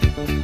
We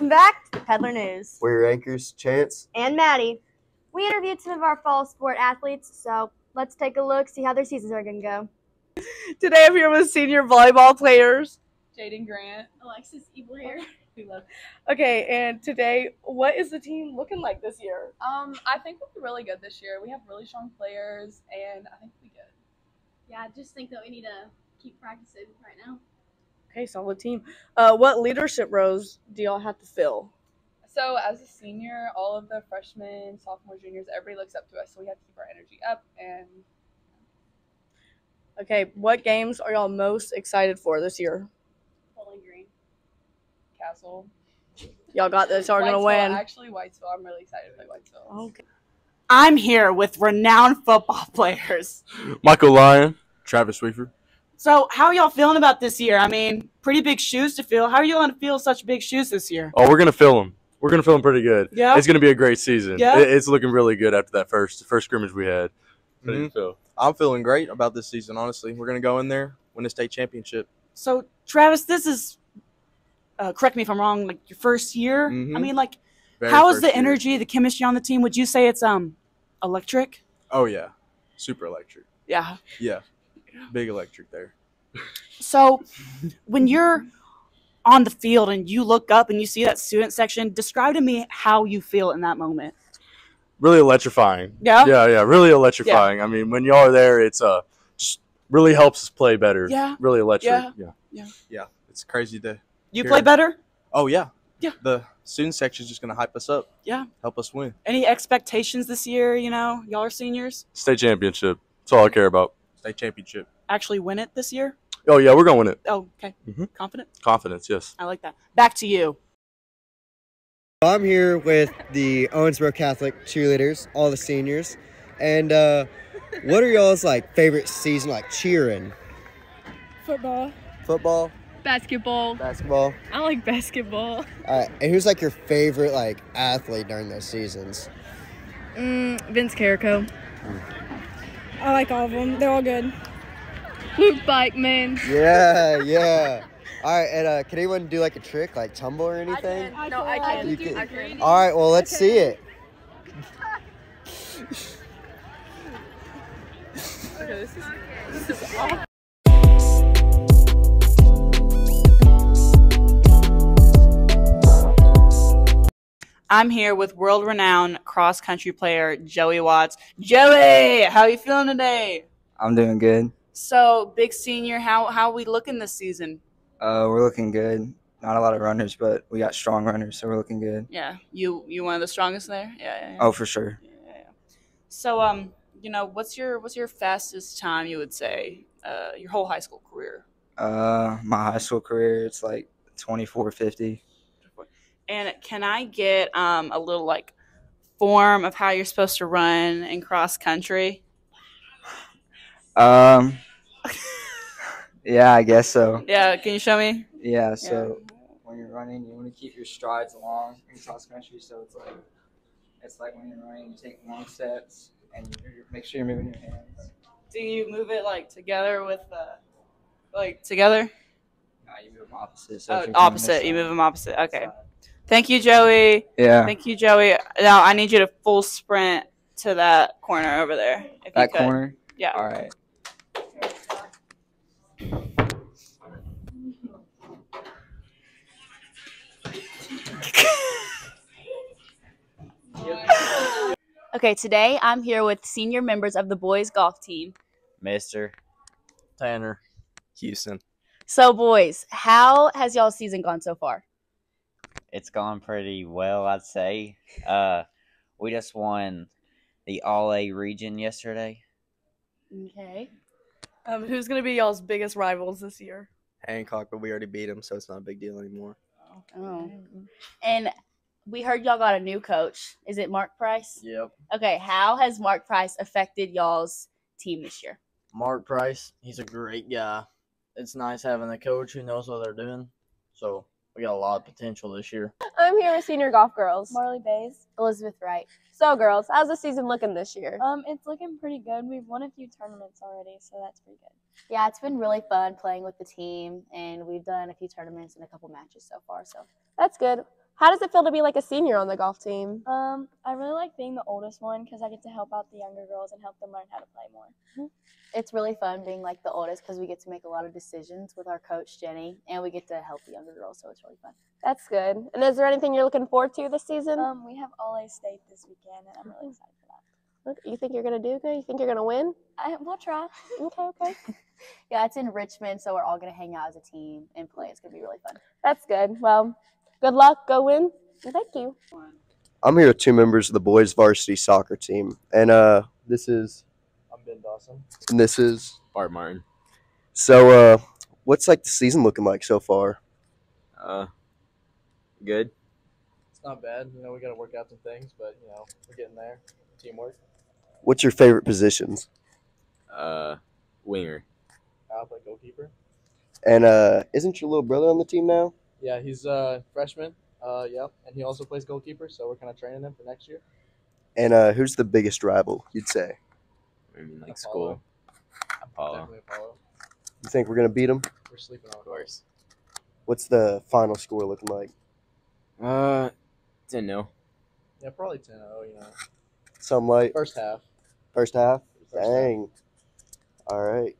Welcome back to the Peddler News. We're your anchors, Chance. And Maddie. We interviewed some of our fall sport athletes, so let's take a look, see how their seasons are going to go. Today I'm here with senior volleyball players. Jaden Grant. Alexis Ebler. We love. Okay, and today, what is the team looking like this year? Um, I think we'll be really good this year. We have really strong players, and I think we'll be good. Yeah, I just think that we need to keep practicing right now. Okay, solid team. Uh, what leadership roles do y'all have to fill? So as a senior, all of the freshmen, sophomores, juniors, everybody looks up to us. So we have to keep our energy up. And Okay, what games are y'all most excited for this year? Bowling Green. Castle. Y'all got this. Y'all are gonna win. Actually, Whitesville. I'm really excited to play Whitesville. Okay. I'm here with renowned football players. Michael Lyon, Travis Weaver. So, how are y'all feeling about this year? I mean, pretty big shoes to fill. How are you all going to fill such big shoes this year? Oh, we're gonna fill them. We're gonna fill them pretty good. Yeah. It's gonna be a great season. Yeah? It's looking really good after that first first scrimmage we had. Ready to Mhm. fill. I'm feeling great about this season. Honestly, we're gonna go in there win a state championship. So, Travis, this is, uh, correct me if I'm wrong, like your first year. I Mhm. mean, like, Very how is first the year. energy, the chemistry on the team? Would you say it's um electric? Oh yeah, super electric. Yeah. Yeah, big electric there. So, when you're on the field and you look up and you see that student section, describe to me how you feel in that moment. Really electrifying. Yeah? Yeah, yeah. Really electrifying. I mean, when y'all are there, it's uh just really helps us play better. Yeah. Really electric. Yeah. Yeah. Yeah, it's crazy to. You hear. play better? Oh yeah. Yeah. The student section is just gonna hype us up. Yeah. Help us win. Any expectations this year? You know, y'all are seniors. State championship. That's all I care about. State championship. Actually, win it this year. Oh yeah, we're gonna win it. Oh, okay. Mhm. Confident. Confidence. Yes. I like that. Back to you. I'm here with the Owensboro Catholic cheerleaders, all the seniors. And uh, what are y'all's like favorite season like cheering? Football. Football, Basketball. basketball. I like basketball. All right, and who's like your favorite like athlete during those seasons? Mm, Vince Carrico. I like all of them. They're all good. Luke Bikeman. Yeah, yeah. All right, and uh, can anyone do like a trick, like tumble or anything? No, I can. You can- I can. All right, well let's see it. Okay, this is this is all. I'm here with world-renowned cross-country player Joey Watts. Joey, how are you feeling today? I'm doing good. So, big senior, how how we looking this season? Uh, we're looking good. Not a lot of runners, but we got strong runners, so we're looking good. Yeah, you you one of the strongest there. Yeah, yeah. yeah. Oh, for sure. Yeah, yeah, yeah. So, um, you know, what's your what's your fastest time you would say uh, your whole high school career? Uh, my high school career, it's like 2450. And can I get um a little like form of how you're supposed to run in cross country? Um, yeah, I guess so. Yeah, can you show me? Yeah, so when you're running, you want to keep your strides long in cross country. So it's like, it's like when you're running, you take long steps and you make sure you're moving your hands. Do you move it like together with the like together? Uh, you move them opposite. So Oh, you're coming this opposite. You move them opposite. Okay. side. Thank you, Joey. Yeah. Thank you, Joey. Now I need you to full sprint to that corner over there. If you That could. corner. Yeah. All right. Okay, today I'm here with senior members of the boys golf team. Mister. Tanner. Houston. So, boys, how has y'all season gone so far? It's gone pretty well, I'd say. Uh, we just won the All A region yesterday. Okay. Um, who's gonna be y'all's biggest rivals this year? Hancock, but we already beat him, so it's not a big deal anymore. Oh. And we heard y'all got a new coach. Is it Mark Price? Yep. Okay, how has Mark Price affected y'all's team this year? Mark Price, he's a great guy. It's nice having a coach who knows what they're doing. So we got a lot of potential this year. I'm here with senior golf girls. Marley Bays. Elizabeth Wright. So, girls, how's the season looking this year? Um, it's looking pretty good. We've won a few tournaments already, so that's pretty good. Yeah, it's been really fun playing with the team, and we've done a few tournaments and a couple matches so far. So That's good. How does it feel to be like a senior on the golf team? Um, I really like being the oldest one because I get to help out the younger girls and help them learn how to play more. it's really fun being like the oldest because we get to make a lot of decisions with our coach Jenny, and we get to help the younger girls. So it's really fun. That's good. And is there anything you're looking forward to this season? Um, we have All A State this weekend, and I'm really excited for that. Look, you think you're gonna do good? You think you're gonna win? I, we'll try. Okay, okay. Yeah, it's in Richmond, so we're all gonna hang out as a team and play. It's gonna be really fun. That's good. Well, good luck. Go win. And thank you. I'm here with two members of the boys varsity soccer team, and uh, this is I'm Ben Dawson. and this is Bart Martin. So, uh, what's like the season looking like so far? Uh, good. It's not bad. You know, we got to work out some things, but you know, we're getting there. Teamwork. What's your favorite positions? Uh, winger. I'll play goalkeeper. And uh, isn't your little brother on the team now? Yeah, he's a freshman. Uh, yep, and he also plays goalkeeper, so we're kind of training him for next year. And uh, who's the biggest rival? You'd say? I mean, like Apollo. school. Apollo. Definitely Apollo. You think we're gonna beat them? We're sleeping on Of course. What's the final score looking like? Uh, didn't know. Yeah, probably 10 0, you know. Some like First half. first half. First half. Dang. All right.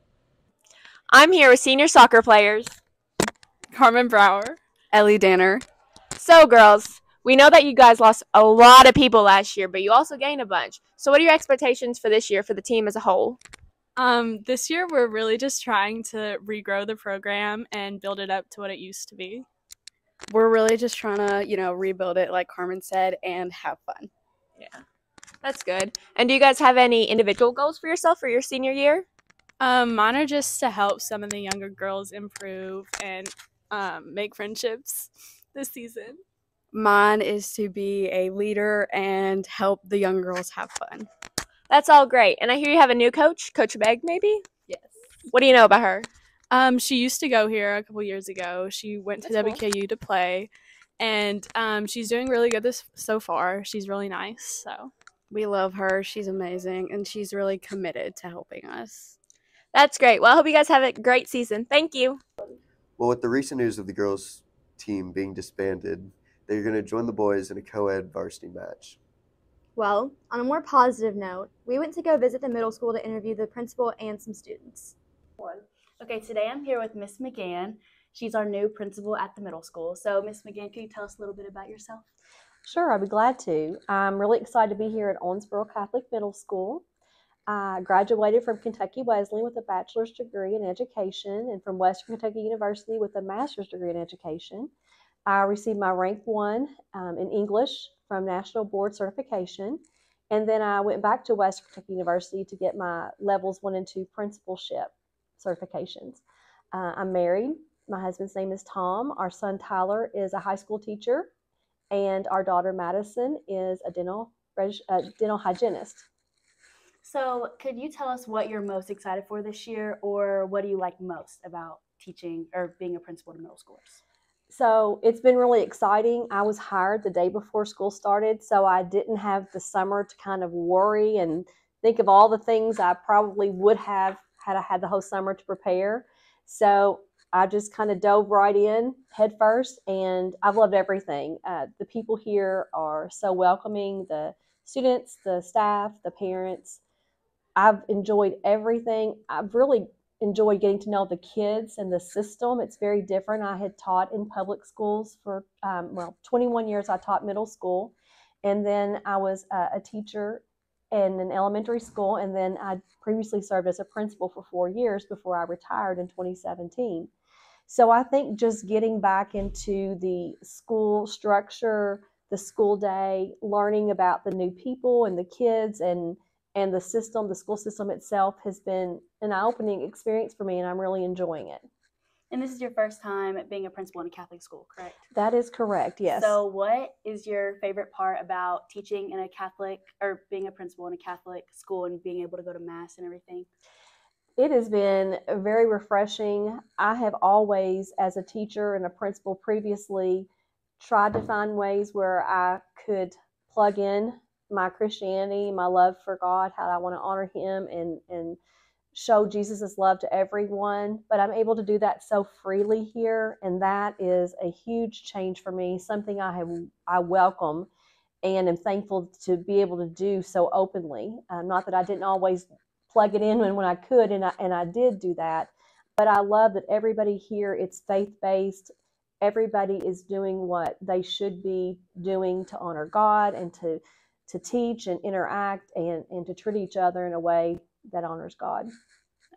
I'm here with senior soccer players. Carmen Brower. Ellie Danner. So, girls, we know that you guys lost a lot of people last year, but you also gained a bunch. So, what are your expectations for this year for the team as a whole? Um, this year we're really just trying to regrow the program and build it up to what it used to be. We're really just trying to, you know, rebuild it, like Carmen said, and have fun. Yeah. That's good. And do you guys have any individual goals for yourself for your senior year? Um, mine are just to help some of the younger girls improve and um, make friendships this season. Mine is to be a leader and help the young girls have fun. That's all great. And I hear you have a new coach, Coach Meg, maybe? Yes. What do you know about her? Um, she used to go here a couple years ago. She went to That's cool. WKU to play, and um, she's doing really good this so far. She's really nice. So We love her. She's amazing, and she's really committed to helping us. That's great. Well, I hope you guys have a great season. Thank you. Well, with the recent news of the girls' team being disbanded, they're going to join the boys in a co-ed varsity match. Well, on a more positive note, we went to go visit the middle school to interview the principal and some students. Okay, today I'm here with Miss McGann. She's our new principal at the middle school. So, Miss McGann, can you tell us a little bit about yourself? Sure, I'd be glad to. I'm really excited to be here at Owensboro Catholic Middle School. I graduated from Kentucky Wesleyan with a bachelor's degree in education and from Western Kentucky University with a master's degree in education. I received my rank one um, in English from National Board Certification. And then I went back to Western Kentucky University to get my levels one and two principalship certifications. Uh, I'm married. My husband's name is Tom. Our son Tyler is a high school teacher, and our daughter Madison is a dental reg- uh, dental hygienist. So, could you tell us what you're most excited for this year, or what do you like most about teaching or being a principal to middle schoolers? So it's been really exciting. I was hired the day before school started, so I didn't have the summer to kind of worry and think of all the things I probably would have had I had the whole summer to prepare. So I just kind of dove right in head first, and I've loved everything. Uh, the people here are so welcoming. The students, the staff, the parents. I've enjoyed everything. I've really enjoyed getting to know the kids and the system. It's very different. I had taught in public schools for, um, well, 21 years. I taught middle school. And then I was uh, a teacher in an elementary school. And then I previously served as a principal for four years before I retired in 2017. So I think just getting back into the school structure, the school day, learning about the new people and the kids and and the system, the school system itself has been an eye-opening experience for me and I'm really enjoying it. And this is your first time being a principal in a Catholic school, correct? That is correct, yes. So, what is your favorite part about teaching in a Catholic or being a principal in a Catholic school and being able to go to Mass and everything? It has been very refreshing. I have always, as a teacher and a principal previously, tried to find ways where I could plug in my Christianity, my love for God, how I want to honor Him and and show Jesus' love to everyone. But I'm able to do that so freely here, and that is a huge change for me. Something I have I welcome and am thankful to be able to do so openly. Um, not that I didn't always plug it in when, when I could, and I and I did do that. But I love that everybody here it's faith based. Everybody is doing what they should be doing to honor God and to to teach and interact and, and to treat each other in a way that honors God.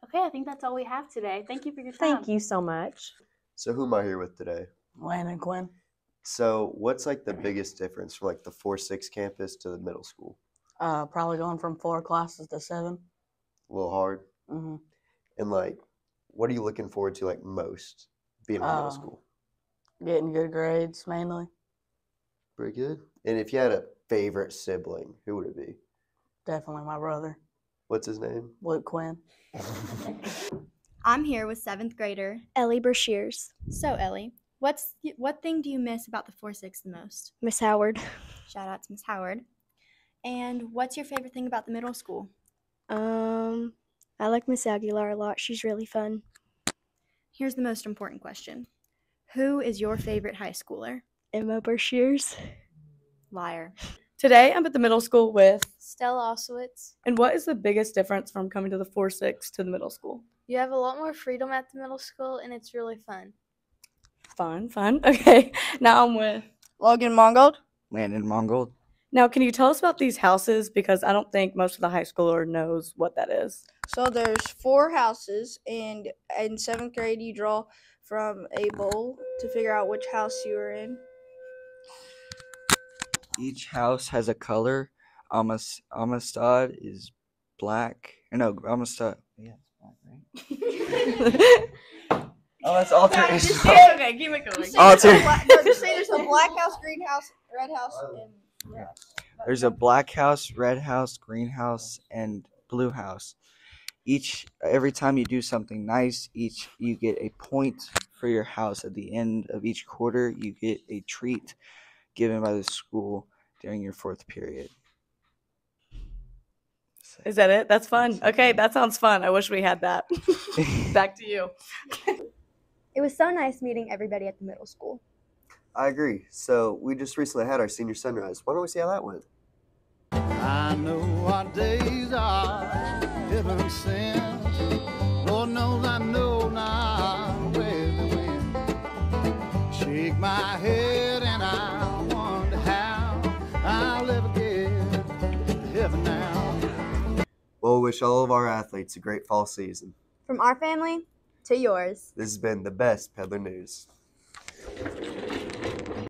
Okay, I think that's all we have today. Thank you for your time. Thank you so much. So who am I here with today? Wayne and Gwen. So what's like the biggest difference from like the four six campus to the middle school? Uh, probably going from four classes to seven. A little hard. Mm-hmm. And like, what are you looking forward to like most being in Uh, middle school? Getting good grades mainly. Pretty good. And if you had a favorite sibling, who would it be? Definitely my brother, What's his name? Luke Quinn. I'm here with seventh grader Ellie Brashears. So Ellie, what's what thing do you miss about the four six the most? Miss Howard. Shout out to Miss Howard. And what's your favorite thing about the middle school? Um, I like Miss Aguilar a lot. She's really fun. Here's the most important question: Who is your favorite high schooler? Emma Brashears. Liar. Today I'm at the middle school with. Stella Osowitz. And what is the biggest difference from coming to the 4 6 to the middle school? You have a lot more freedom at the middle school, and it's really fun. Fun, fun. Okay, now I'm with. Logan Mongold. Landon Mongold. Now, can you tell us about these houses? Because I don't think most of the high schooler knows what that is. So there's four houses, and in seventh grade you draw from a bowl to figure out which house you are in. Each house has a color. Amas Amistad is black. Or no, Amistad. Yeah, it's black, right? oh, that's alter. is just black. say- okay, keep it going. Just say there's a Alter. black- no, just say there's a black house, green house, red house, oh, and red house. There's a black house, red house, green house, and blue house. Each every time you do something nice, each you get a point for your house. At the end of each quarter, you get a treat given by the school during your fourth period. Is that it? That's fun. Okay, that sounds fun. I wish we had that. Back to you. It was so nice meeting everybody at the middle school. I agree. So we just recently had our senior sunrise. Why don't we see how that went? I know what days are heaven sent. Lord knows I know now where they went. Shake my head wish all of our athletes a great fall season. From our family to yours. This has been the best Peddler News.